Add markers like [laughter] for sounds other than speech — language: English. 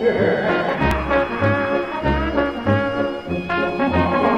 Yeah. [laughs] [laughs]